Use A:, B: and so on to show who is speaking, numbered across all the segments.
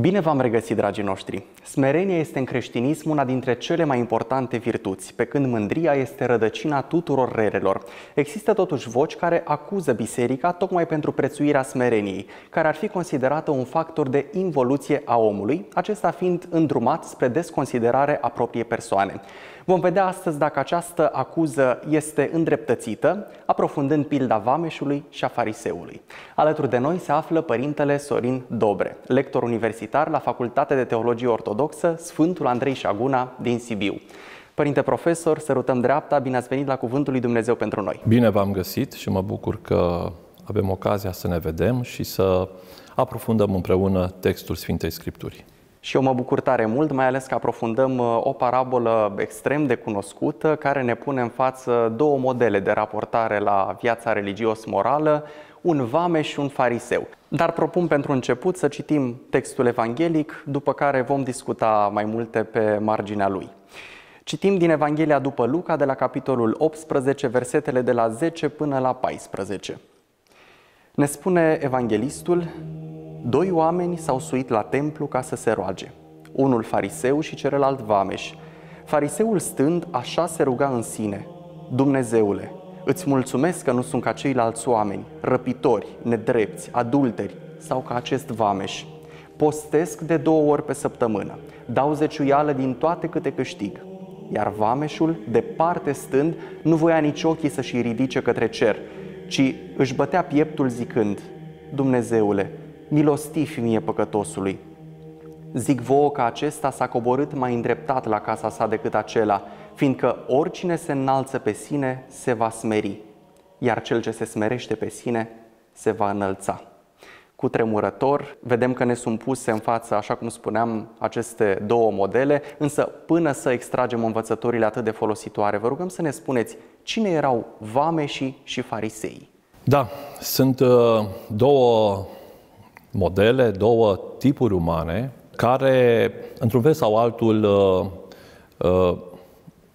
A: Bine v-am regăsit, dragii noștri! Smerenia este în creștinism una dintre cele mai importante virtuți, pe când mândria este rădăcina tuturor rerelor. Există totuși voci care acuză biserica tocmai pentru prețuirea smereniei, care ar fi considerată un factor de involuție a omului, acesta fiind îndrumat spre desconsiderare a propriei persoane. Vom vedea astăzi dacă această acuză este îndreptățită, aprofundând pilda Vameșului și a Fariseului. Alături de noi se află Părintele Sorin Dobre, lector universitar la Facultatea de Teologie Ortodoxă Sfântul Andrei Șaguna din Sibiu. Părinte profesor, sărutăm dreapta, bine ați venit la Cuvântul lui Dumnezeu pentru noi.
B: Bine v-am găsit și mă bucur că avem ocazia să ne vedem și să aprofundăm împreună textul Sfintei Scripturii.
A: Și eu mă bucur tare mult, mai ales că aprofundăm uh, o parabolă extrem de cunoscută care ne pune în față două modele de raportare la viața religios-morală, un vameș și un fariseu. Dar propun pentru început să citim textul evanghelic, după care vom discuta mai multe pe marginea lui. Citim din Evanghelia după Luca, de la capitolul 18, versetele de la 10 până la 14. Ne spune evanghelistul, Doi oameni s-au suit la templu ca să se roage, unul fariseu și celălalt vameș. Fariseul stând, așa se ruga în sine, Dumnezeule, îți mulțumesc că nu sunt ca ceilalți oameni, răpitori, nedrepți, adulteri sau ca acest vameș. Postesc de două ori pe săptămână, dau zeciuială din toate câte câștig. Iar vameșul, departe stând, nu voia nici ochii să-și ridice către cer, ci își bătea pieptul zicând, Dumnezeule, milostiv mie păcătosului. Zic vouă că acesta s-a coborât mai îndreptat la casa sa decât acela, fiindcă oricine se înalță pe sine se va smeri, iar cel ce se smerește pe sine se va înălța. Cu tremurător, vedem că ne sunt puse în față, așa cum spuneam, aceste două modele, însă până să extragem învățătorile atât de folositoare, vă rugăm să ne spuneți cine erau vameșii și farisei.
B: Da, sunt uh, două modele, două tipuri umane care, într-un fel sau altul, uh, uh,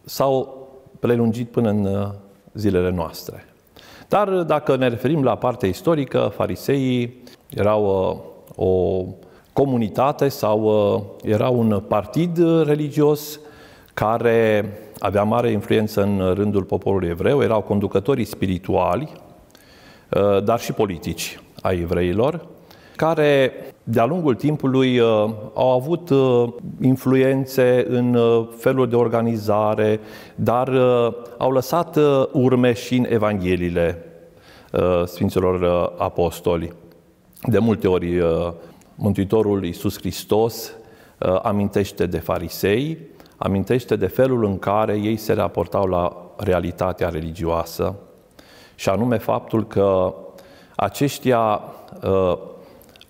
B: s-au prelungit până în uh, zilele noastre. Dar dacă ne referim la partea istorică, fariseii erau o comunitate sau era un partid religios care avea mare influență în rândul poporului evreu, erau conducătorii spirituali, dar și politici ai evreilor, care de-a lungul timpului uh, au avut uh, influențe în uh, felul de organizare, dar au lăsat urme și în Evangheliile Sfinților Apostoli. De multe ori Mântuitorul Iisus Hristos amintește de farisei, amintește de felul în care ei se raportau la realitatea religioasă și anume faptul că aceștia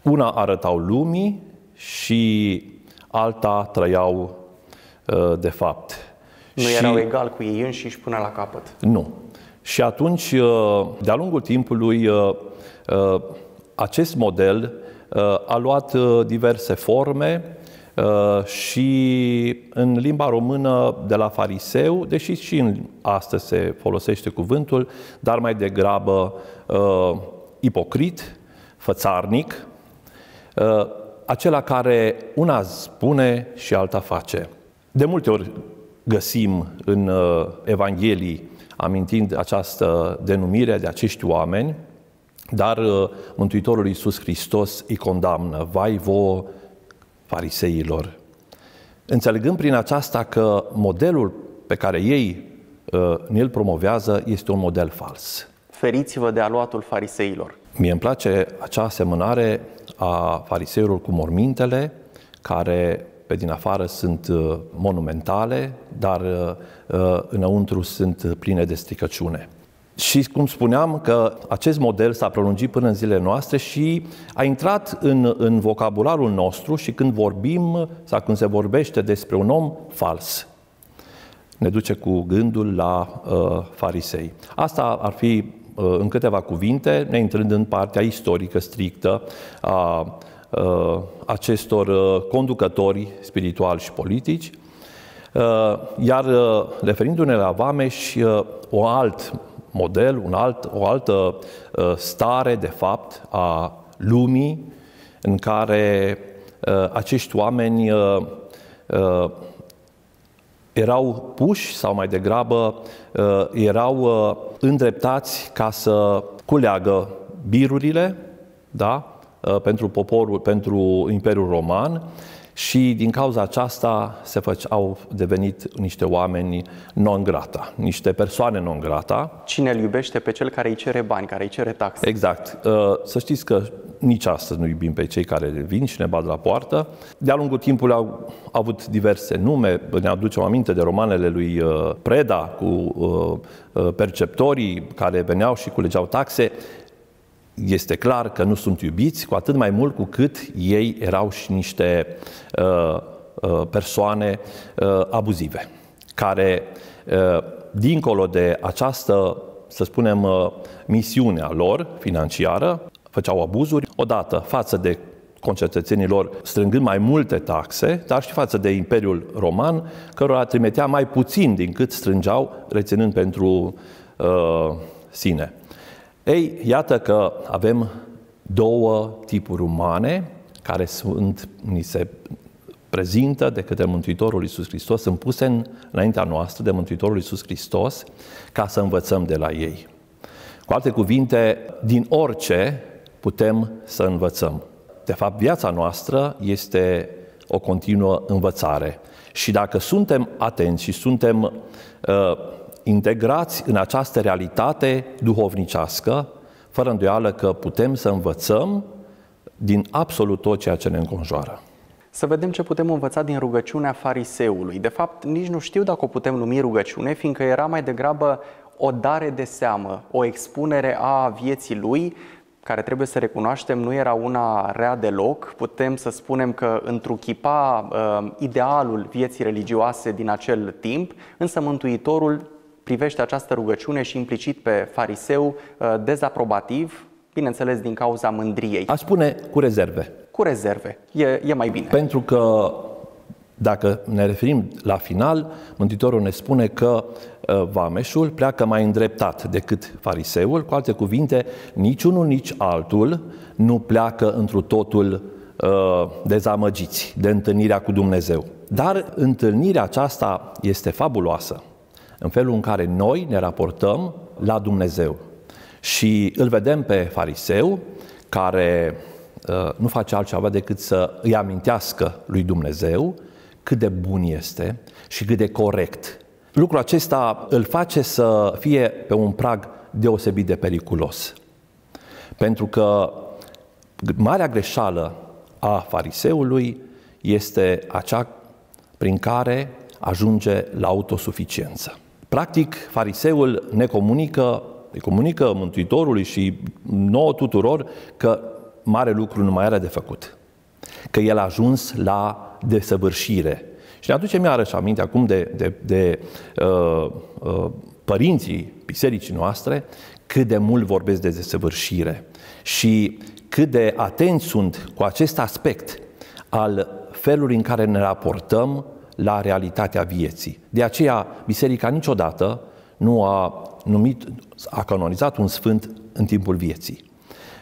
B: una arătau lumii și alta trăiau uh, de fapt.
A: Nu și... erau egal cu ei înșiși până la capăt.
B: Nu. Și atunci, uh, de-a lungul timpului, uh, acest model a luat diverse forme și în limba română de la fariseu, deși și în astăzi se folosește cuvântul, dar mai degrabă ipocrit, fățarnic, Uh, acela care una spune și alta face. De multe ori găsim în uh, Evanghelii amintind această denumire de acești oameni, dar uh, Mântuitorul Iisus Hristos îi condamnă, vai vouă fariseilor. Înțelegând prin aceasta că modelul pe care ei ne-l promovează este un model fals.
A: Feriți-vă de aluatul fariseilor.
B: Mie îmi place acea asemănare a fariseilor cu mormintele, care pe din afară sunt uh, monumentale, dar uh, uh, înăuntru sunt pline de stricăciune. Și cum spuneam că acest model s-a prelungit până în zilele noastre și a intrat în, în vocabularul nostru și când vorbim sau când se vorbește despre un om fals, ne duce cu gândul la uh, farisei. Asta ar fi Uh, în câteva cuvinte, ne intrând în partea istorică strictă a uh, acestor uh, conducători spirituali și politici, iar referindu-ne la Vameș, o alt model, un alt, o altă stare, de fapt, a lumii în care acești oameni erau puși sau mai degrabă erau îndreptați ca să culeagă birurile, da? pentru poporul, pentru Imperiul Roman și din cauza aceasta se făce, au devenit niște oameni non grata, niște persoane non grata.
A: Cine îl iubește pe cel care îi cere bani, care îi cere taxe?
B: Exact. Uh, să știți că nici astăzi nu iubim pe cei care vin și ne bat la poartă. De-a lungul timpului au avut diverse nume, ne aducem aminte de romanele lui uh, Preda cu uh, perceptorii care veneau și culegeau taxe este clar că nu sunt iubiți, cu atât mai mult cu cât ei erau și niște uh, uh, persoane uh, abuzive, care, uh, dincolo de această, să spunem, uh, misiunea lor financiară, făceau abuzuri, odată față de concetățenilor strângând mai multe taxe, dar și față de Imperiul Roman, cărora trimitea mai puțin din cât strângeau, reținând pentru uh, sine. Ei, iată că avem două tipuri umane care sunt, ni se prezintă de către Mântuitorul Iisus Hristos, sunt puse în, înaintea noastră de Mântuitorul Iisus Hristos ca să învățăm de la ei. Cu alte cuvinte, din orice putem să învățăm. De fapt, viața noastră este o continuă învățare. Și dacă suntem atenți și suntem uh, integrați în această realitate duhovnicească, fără îndoială că putem să învățăm din absolut tot ceea ce ne înconjoară.
A: Să vedem ce putem învăța din rugăciunea fariseului. De fapt, nici nu știu dacă o putem numi rugăciune, fiindcă era mai degrabă o dare de seamă, o expunere a vieții lui, care trebuie să recunoaștem nu era una rea deloc. Putem să spunem că întruchipa uh, idealul vieții religioase din acel timp, însă Mântuitorul privește această rugăciune și implicit pe fariseu uh, dezaprobativ, bineînțeles din cauza mândriei.
B: Aș spune cu rezerve.
A: Cu rezerve. E, e mai bine.
B: Pentru că dacă ne referim la final, Mântuitorul ne spune că uh, vameșul pleacă mai îndreptat decât fariseul, cu alte cuvinte, niciunul, nici altul nu pleacă întru totul uh, dezamăgiți de întâlnirea cu Dumnezeu. Dar întâlnirea aceasta este fabuloasă în felul în care noi ne raportăm la Dumnezeu. Și îl vedem pe fariseu care uh, nu face altceva decât să îi amintească lui Dumnezeu cât de bun este și cât de corect. Lucrul acesta îl face să fie pe un prag deosebit de periculos. Pentru că marea greșeală a fariseului este acea prin care ajunge la autosuficiență. Practic, fariseul ne comunică, ne comunică Mântuitorului și nouă tuturor că mare lucru nu mai are de făcut. Că el a ajuns la desăvârșire. Și ne aducem iarăși aminte acum de, de, de uh, uh, părinții bisericii noastre cât de mult vorbesc de desăvârșire și cât de atenți sunt cu acest aspect al felului în care ne raportăm la realitatea vieții. De aceea, Biserica niciodată nu a numit, a canonizat un sfânt în timpul vieții.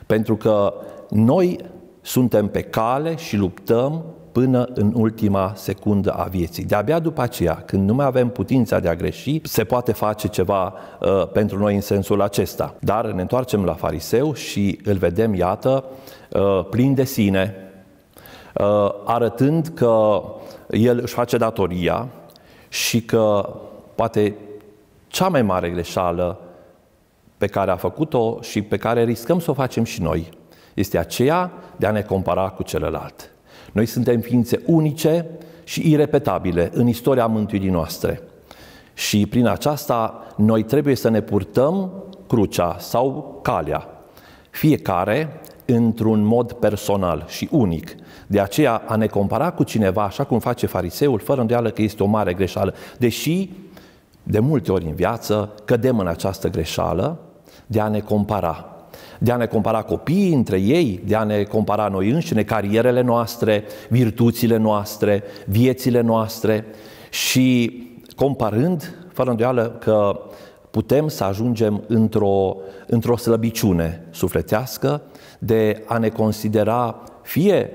B: Pentru că noi suntem pe cale și luptăm până în ultima secundă a vieții. De-abia după aceea, când nu mai avem putința de a greși, se poate face ceva uh, pentru noi în sensul acesta. Dar ne întoarcem la fariseu și îl vedem, iată, uh, plin de sine, uh, arătând că el își face datoria și că poate cea mai mare greșeală pe care a făcut-o și pe care riscăm să o facem și noi este aceea de a ne compara cu celălalt. Noi suntem ființe unice și irepetabile în istoria mântuirii noastre. Și prin aceasta noi trebuie să ne purtăm crucea sau calea, fiecare într-un mod personal și unic. De aceea a ne compara cu cineva așa cum face fariseul, fără îndoială că este o mare greșeală. Deși de multe ori în viață cădem în această greșeală de a ne compara. De a ne compara copiii între ei, de a ne compara noi înșine, carierele noastre, virtuțile noastre, viețile noastre și comparând, fără îndoială că putem să ajungem într-o, într-o slăbiciune sufletească de a ne considera fie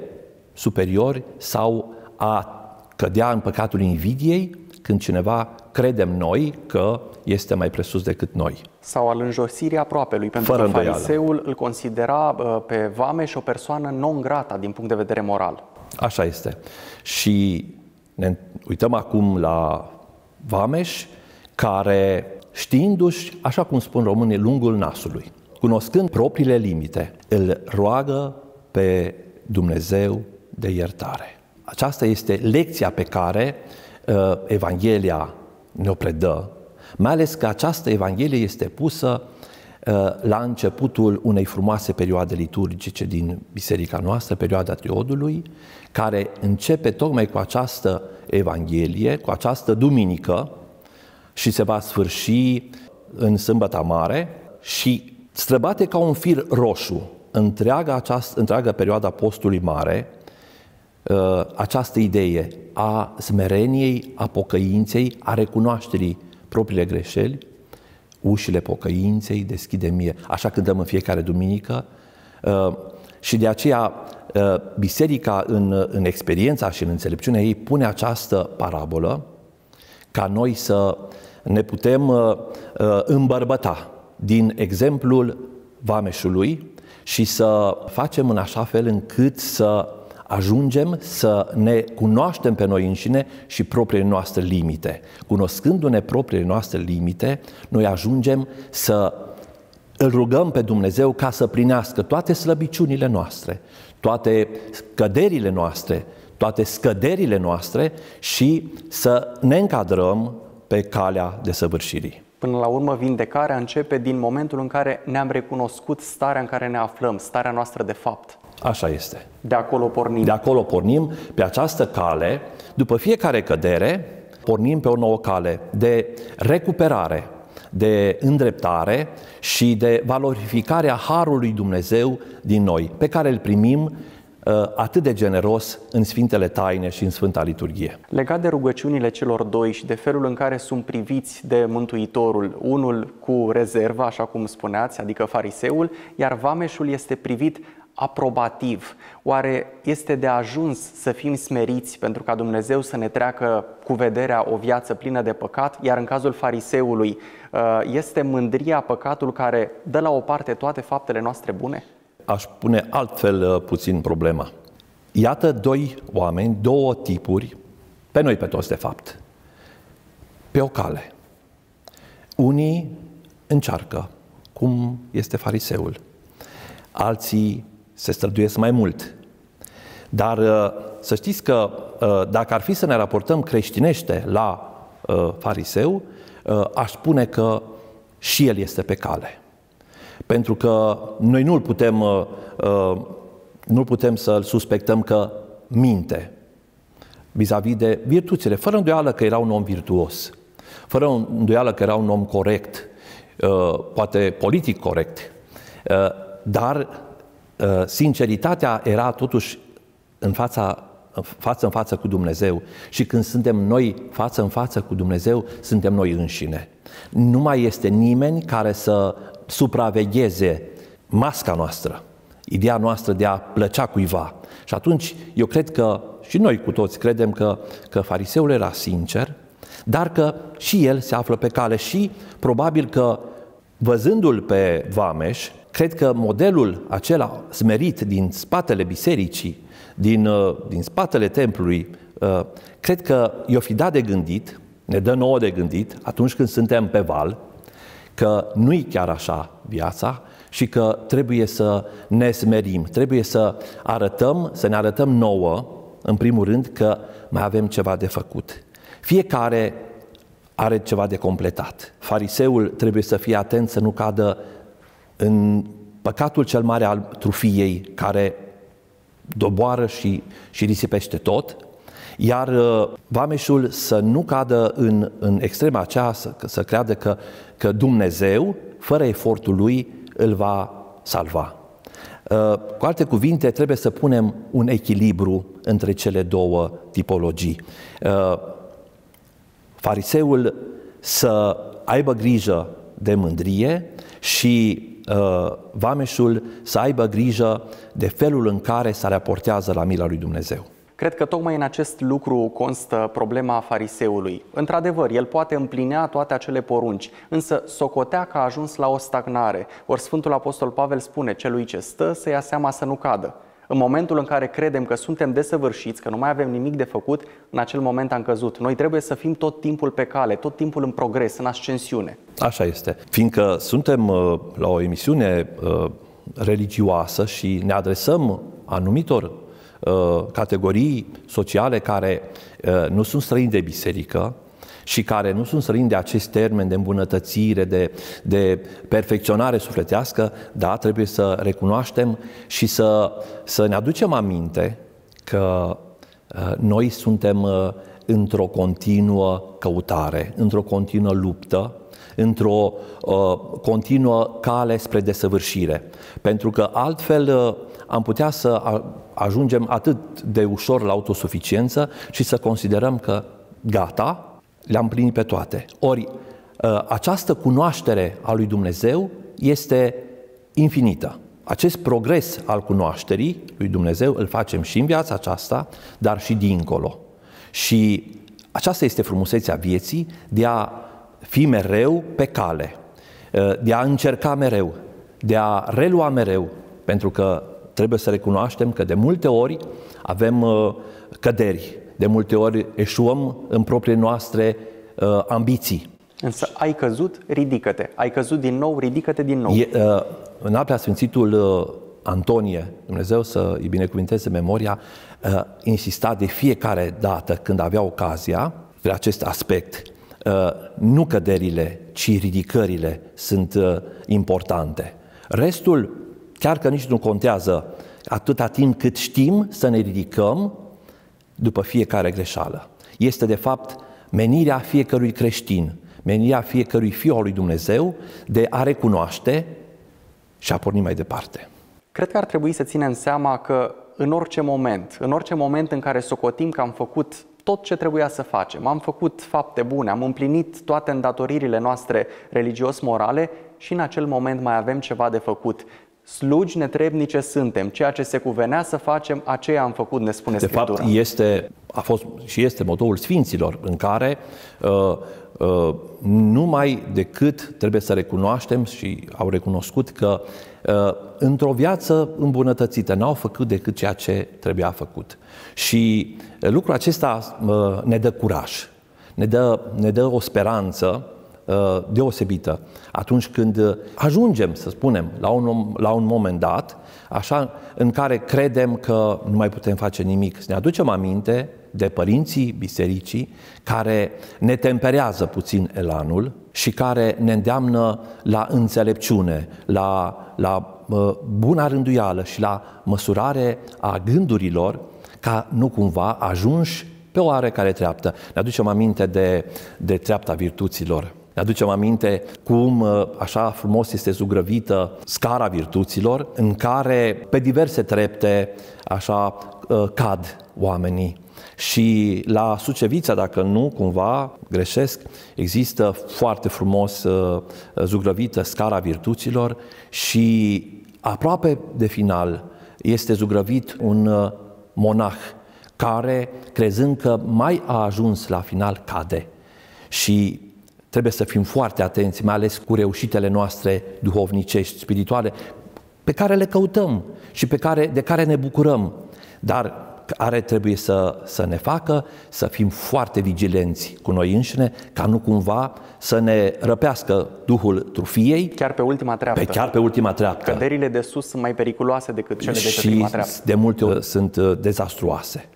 B: superiori sau a cădea în păcatul invidiei când cineva credem noi că este mai presus decât noi.
A: Sau al înjosirii aproapelui, pentru Fără că fariseul îl considera uh, pe vame și o persoană non grata din punct de vedere moral.
B: Așa este. Și ne uităm acum la Vameș, care știindu-și, așa cum spun românii, lungul nasului, cunoscând propriile limite, îl roagă pe Dumnezeu de iertare. Aceasta este lecția pe care uh, Evanghelia ne-o predă, mai ales că această Evanghelie este pusă uh, la începutul unei frumoase perioade liturgice din biserica noastră, perioada triodului, care începe tocmai cu această Evanghelie, cu această duminică și se va sfârși în sâmbăta mare și străbate ca un fir roșu întreaga, această, întreaga perioada postului mare, uh, această idee a smereniei, a pocăinței, a recunoașterii propriile greșeli, ușile pocăinței deschide mie. Așa cântăm în fiecare duminică uh, și de aceea uh, biserica în, în experiența și în înțelepciunea ei pune această parabolă ca noi să ne putem îmbărbăta din exemplul vameșului și să facem în așa fel încât să ajungem să ne cunoaștem pe noi înșine și propriile noastre limite. Cunoscându-ne propriile noastre limite, noi ajungem să îl rugăm pe Dumnezeu ca să plinească toate slăbiciunile noastre, toate căderile noastre, toate scăderile noastre și să ne încadrăm pe calea desăvârșirii.
A: Până la urmă, vindecarea începe din momentul în care ne-am recunoscut starea în care ne aflăm, starea noastră de fapt.
B: Așa este.
A: De acolo pornim.
B: De acolo pornim pe această cale. După fiecare cădere, pornim pe o nouă cale de recuperare, de îndreptare și de valorificare a Harului Dumnezeu din noi, pe care îl primim Uh, atât de generos în Sfintele Taine și în Sfânta Liturghie.
A: Legat de rugăciunile celor doi și de felul în care sunt priviți de Mântuitorul, unul cu rezervă, așa cum spuneați, adică fariseul, iar vameșul este privit aprobativ. Oare este de ajuns să fim smeriți pentru ca Dumnezeu să ne treacă cu vederea o viață plină de păcat, iar în cazul fariseului uh, este mândria păcatul care dă la o parte toate faptele noastre bune?
B: Aș pune altfel uh, puțin problema. Iată doi oameni, două tipuri, pe noi pe toți de fapt, pe o cale. Unii încearcă, cum este fariseul. Alții se străduiesc mai mult. Dar uh, să știți că uh, dacă ar fi să ne raportăm creștinește la fariseu, aș spune că și el este pe cale. Pentru că noi nu-l putem, uh, uh, nu putem să-l suspectăm că minte vis-a-vis de virtuțile, fără îndoială că era un om virtuos, fără îndoială că era un om corect, uh, poate politic corect, dar sinceritatea era totuși în fața față în față cu Dumnezeu. Și când suntem noi față în față cu Dumnezeu, suntem noi înșine. Nu mai este nimeni care să supravegheze masca noastră, ideea noastră de a plăcea cuiva. Și atunci eu cred că și noi cu toți credem că, că fariseul era sincer, dar că și el se află pe cale și probabil că văzându-l pe Vameș, cred că modelul acela smerit din spatele bisericii, din, uh, din spatele templului, uh, cred că i-o fi dat de gândit, ne dă nouă de gândit atunci când suntem pe val, că nu-i chiar așa viața și că trebuie să ne smerim, trebuie să arătăm, să ne arătăm nouă, în primul rând, că mai avem ceva de făcut. Fiecare are ceva de completat. Fariseul trebuie să fie atent să nu cadă în păcatul cel mare al trufiei, care doboară și, și risipește tot, iar uh, vameșul să nu cadă în, în extrema aceea, să, să creadă că, că Dumnezeu, fără efortul lui, îl va salva. Uh, cu alte cuvinte, trebuie să punem un echilibru între cele două tipologii. Uh, fariseul să aibă grijă de mândrie și uh, vameșul să aibă grijă de felul în care se raportează la mila lui Dumnezeu.
A: Cred că tocmai în acest lucru constă problema fariseului. Într-adevăr, el poate împlinea toate acele porunci, însă socotea că a ajuns la o stagnare. Ori Sfântul Apostol Pavel spune celui ce stă să ia seama să nu cadă. În momentul în care credem că suntem desăvârșiți, că nu mai avem nimic de făcut, în acel moment am căzut. Noi trebuie să fim tot timpul pe cale, tot timpul în progres, în ascensiune.
B: Așa este. Fiindcă suntem uh, la o emisiune uh, religioasă și ne adresăm anumitor uh, categorii sociale care nu sunt străini de biserică, și care nu sunt străini de acest termen de îmbunătățire, de, de perfecționare sufletească, da, trebuie să recunoaștem și să, să ne aducem aminte că uh, noi suntem uh, într-o continuă căutare, într-o continuă luptă, într-o uh, continuă cale spre desăvârșire. Pentru că altfel uh, am putea să ajungem atât de ușor la autosuficiență și să considerăm că gata, le-am plinit pe toate. Ori ă, această cunoaștere a lui Dumnezeu este infinită. Acest progres al cunoașterii lui Dumnezeu îl facem și în viața aceasta, dar și dincolo. Și aceasta este frumusețea vieții, de a fi mereu pe cale, ă, de a încerca mereu, de a relua mereu, pentru că trebuie să recunoaștem că de multe ori avem ă, căderi, de multe ori eșuăm în propriile noastre uh, ambiții.
A: Însă ai căzut, ridică-te. Ai căzut din nou, ridică-te din nou. E,
B: uh, în aprea Sfințitul uh, Antonie, Dumnezeu să îi binecuvinteze memoria, uh, insista de fiecare dată când avea ocazia pe acest aspect. Uh, nu căderile, ci ridicările sunt uh, importante. Restul, chiar că nici nu contează atâta timp cât știm să ne ridicăm, după fiecare greșeală. Este, de fapt, menirea fiecărui creștin, menirea fiecărui fiu al lui Dumnezeu de a recunoaște și a porni mai departe.
A: Cred că ar trebui să ținem seama că în orice moment, în orice moment în care socotim că am făcut tot ce trebuia să facem, am făcut fapte bune, am împlinit toate îndatoririle noastre religios-morale și în acel moment mai avem ceva de făcut slugi netrebnice suntem, ceea ce se cuvenea să facem, aceea am făcut, ne spune
B: de
A: Scriptura.
B: De fapt, este, a fost și este motoul Sfinților, în care uh, uh, numai decât trebuie să recunoaștem și au recunoscut că uh, într-o viață îmbunătățită n-au făcut decât ceea ce trebuia făcut. Și uh, lucrul acesta uh, ne dă curaj, ne dă, ne dă o speranță Uh, deosebită atunci când uh, ajungem, să spunem, la un, la un moment dat, așa, în care credem că nu mai putem face nimic. Să ne aducem aminte de părinții bisericii care ne temperează puțin elanul și care ne îndeamnă la înțelepciune, la, la uh, buna rânduială și la măsurare a gândurilor ca nu cumva ajungi pe o oarecare treaptă. Ne aducem aminte de, de treapta virtuților ne aducem aminte cum uh, așa frumos este zugrăvită scara virtuților, în care pe diverse trepte așa uh, cad oamenii. Și la Sucevița, dacă nu cumva greșesc, există foarte frumos uh, zugrăvită scara virtuților și aproape de final este zugrăvit un monah care, crezând că mai a ajuns la final, cade. Și Trebuie să fim foarte atenți, mai ales cu reușitele noastre duhovnicești, spirituale, pe care le căutăm și pe care, de care ne bucurăm. Dar care trebuie să, să ne facă să fim foarte vigilenți cu noi înșine, ca nu cumva să ne răpească Duhul trufiei.
A: Chiar pe ultima treaptă.
B: Pe chiar pe ultima treaptă.
A: Căderile de sus sunt mai periculoase decât cele de pe
B: și
A: prima treaptă.
B: de multe ori sunt uh, dezastruoase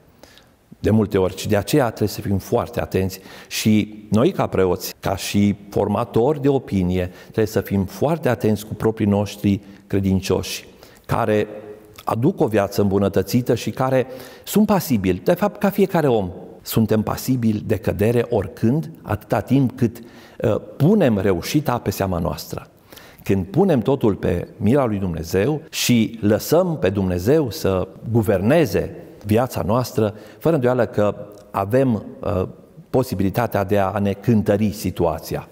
B: de multe ori și de aceea trebuie să fim foarte atenți și noi ca preoți, ca și formatori de opinie, trebuie să fim foarte atenți cu proprii noștri credincioși, care aduc o viață îmbunătățită și care sunt pasibili, de fapt ca fiecare om, suntem pasibili de cădere oricând, atâta timp cât uh, punem reușita pe seama noastră. Când punem totul pe mila lui Dumnezeu și lăsăm pe Dumnezeu să guverneze viața noastră, fără îndoială că avem uh, posibilitatea de a ne cântări situația.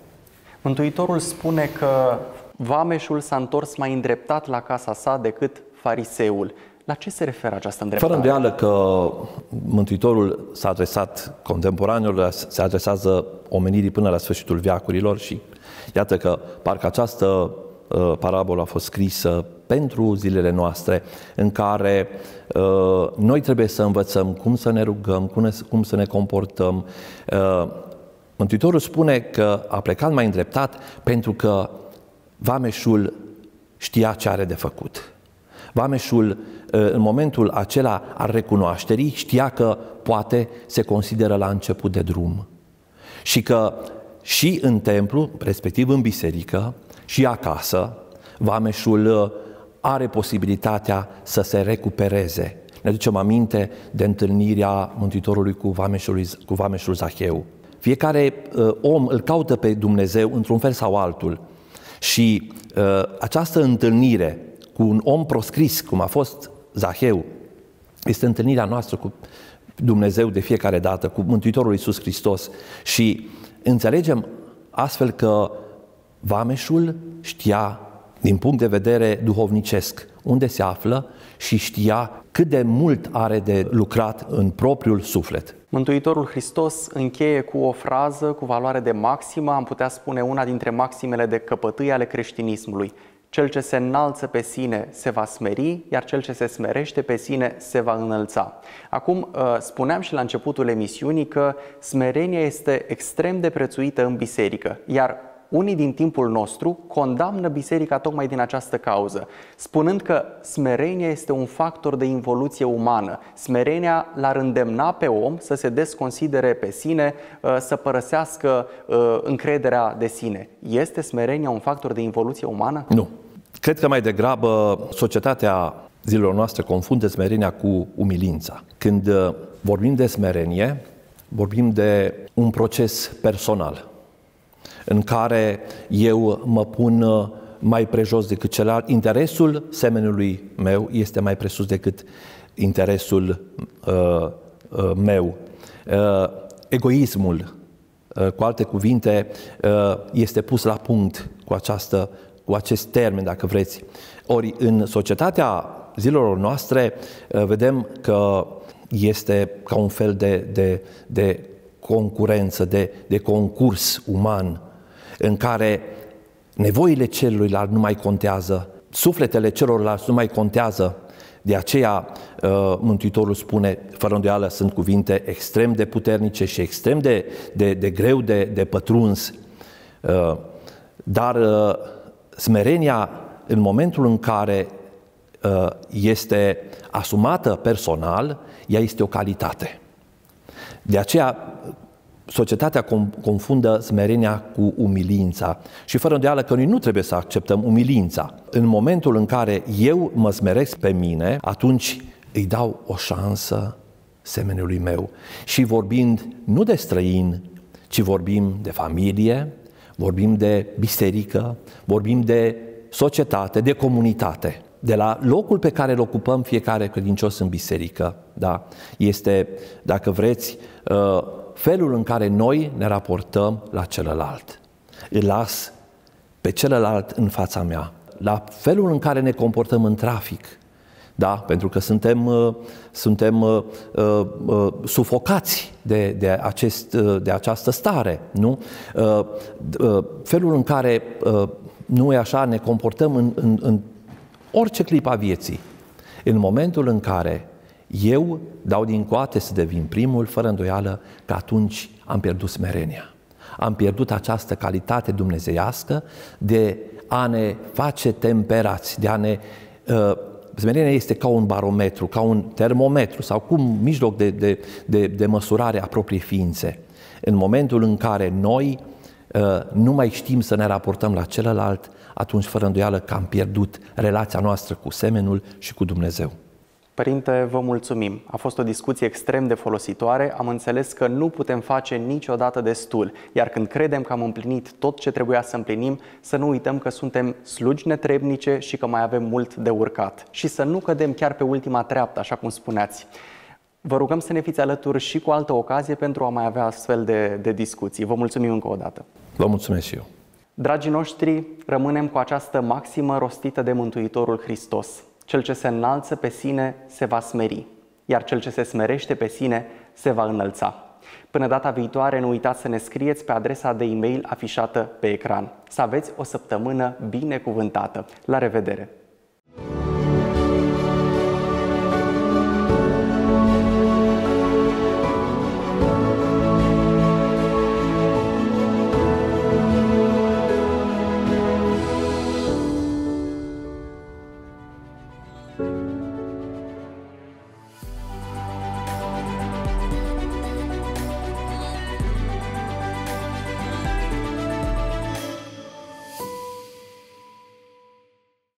A: Mântuitorul spune că Vameșul s-a întors mai îndreptat la casa sa decât fariseul. La ce se referă această îndreptare?
B: Fără îndoială că Mântuitorul s-a adresat contemporanilor, se adresează omenirii până la sfârșitul viacurilor și iată că parcă această uh, parabolă a fost scrisă pentru zilele noastre în care uh, noi trebuie să învățăm cum să ne rugăm, cum, ne, cum să ne comportăm. Uh, Mântuitorul spune că a plecat mai îndreptat pentru că vameșul știa ce are de făcut. Vameșul, uh, în momentul acela al recunoașterii, știa că poate se consideră la început de drum și că și în templu, respectiv în biserică, și acasă, vameșul uh, are posibilitatea să se recupereze. Ne aducem aminte de întâlnirea Mântuitorului cu vameșul, cu vameșul Zaheu. Fiecare uh, om îl caută pe Dumnezeu într-un fel sau altul și uh, această întâlnire cu un om proscris, cum a fost Zaheu, este întâlnirea noastră cu Dumnezeu de fiecare dată, cu Mântuitorul Iisus Hristos și înțelegem astfel că Vameșul știa din punct de vedere duhovnicesc unde se află și știa cât de mult are de lucrat în propriul suflet.
A: Mântuitorul Hristos încheie cu o frază cu valoare de maximă, am putea spune una dintre maximele de căpătâi ale creștinismului. Cel ce se înalță pe sine se va smeri, iar cel ce se smerește pe sine se va înălța. Acum, uh, spuneam și la începutul emisiunii că smerenia este extrem de prețuită în biserică, iar unii din timpul nostru condamnă biserica tocmai din această cauză, spunând că smerenia este un factor de involuție umană. Smerenia l-ar îndemna pe om să se desconsidere pe sine, uh, să părăsească uh, încrederea de sine. Este smerenia un factor de involuție umană?
B: Nu. Cred că mai degrabă societatea zilelor noastre confundă smerenia cu umilința. Când uh, vorbim de smerenie, vorbim de un proces personal în care eu mă pun uh, mai prejos decât celălalt. Interesul semenului meu este mai presus decât interesul uh, uh, meu. Uh, egoismul, uh, cu alte cuvinte, uh, este pus la punct cu, această, cu acest termen, dacă vreți. Ori în societatea zilelor noastre uh, vedem că este ca un fel de, de, de concurență, de, de concurs uman în care nevoile celuilalt nu mai contează, sufletele celorlalți nu mai contează, de aceea uh, Mântuitorul spune, fără îndoială, sunt cuvinte extrem de puternice și extrem de, de, de greu de, de pătruns, uh, dar uh, smerenia în momentul în care este asumată personal, ea este o calitate. De aceea societatea confundă smerenia cu umilința și fără îndoială că noi nu trebuie să acceptăm umilința. În momentul în care eu mă smeresc pe mine, atunci îi dau o șansă semenului meu. Și vorbind nu de străin, ci vorbim de familie, vorbim de biserică, vorbim de societate, de comunitate. De la locul pe care îl ocupăm fiecare credincios în biserică, da? este, dacă vreți, uh, felul în care noi ne raportăm la celălalt. Îl las pe celălalt în fața mea, la felul în care ne comportăm în trafic, da? Pentru că suntem, uh, suntem uh, uh, uh, sufocați de, de, acest, uh, de această stare, nu? Uh, uh, felul în care, uh, nu e așa, ne comportăm în, în, în orice clip a vieții. În momentul în care eu dau din coate să devin primul, fără îndoială că atunci am pierdut smerenia. Am pierdut această calitate dumnezeiască de a ne face temperați, de a ne... Uh, smerenia este ca un barometru, ca un termometru sau cum mijloc de, de, de, de măsurare a propriei ființe. În momentul în care noi uh, nu mai știm să ne raportăm la celălalt, atunci fără îndoială că am pierdut relația noastră cu semenul și cu Dumnezeu.
A: Părinte, vă mulțumim. A fost o discuție extrem de folositoare. Am înțeles că nu putem face niciodată destul, iar când credem că am împlinit tot ce trebuia să împlinim, să nu uităm că suntem slugi netrebnice și că mai avem mult de urcat. Și să nu cădem chiar pe ultima treaptă, așa cum spuneați. Vă rugăm să ne fiți alături și cu altă ocazie pentru a mai avea astfel de, de discuții. Vă mulțumim încă o dată.
B: Vă mulțumesc și eu.
A: Dragii noștri, rămânem cu această maximă rostită de Mântuitorul Hristos. Cel ce se înalță pe sine se va smeri, iar cel ce se smerește pe sine se va înălța. Până data viitoare, nu uitați să ne scrieți pe adresa de e-mail afișată pe ecran. Să aveți o săptămână binecuvântată. La revedere!